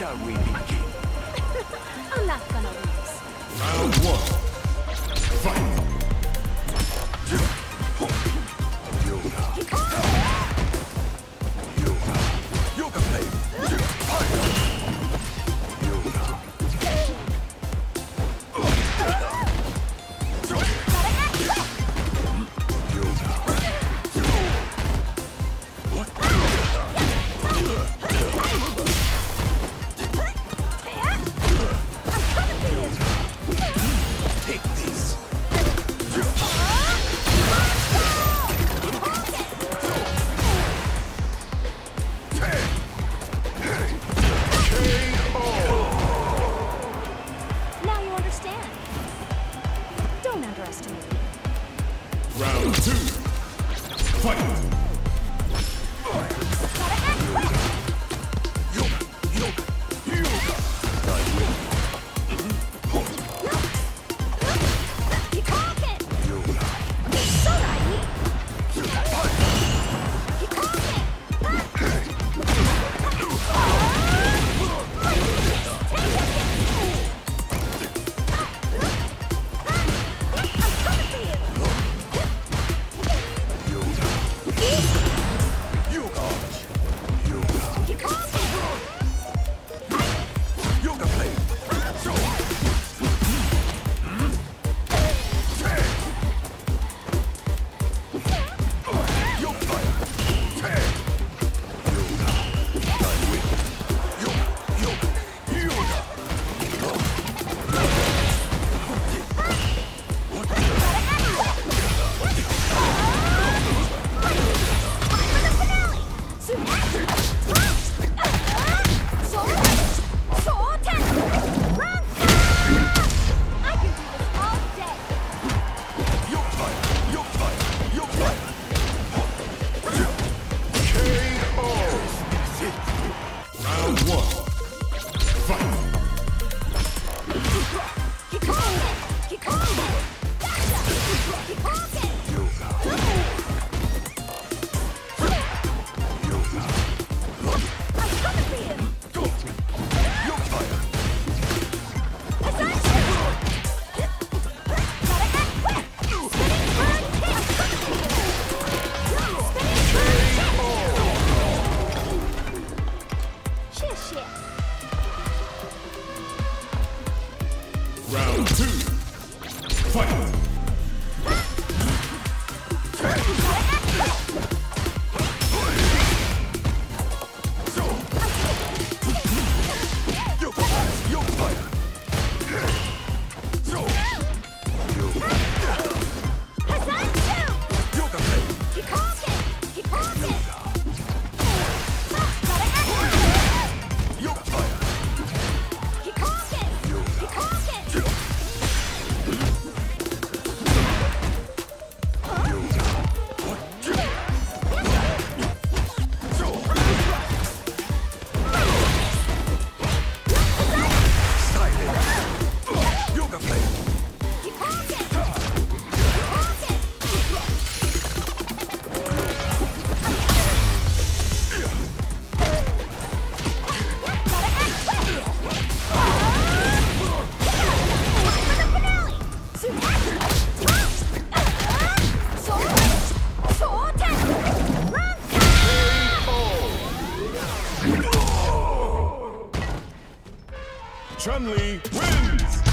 shall we begin? I'm not gonna lose. Round one. Fight! Fight! Fight! Chun-Li wins!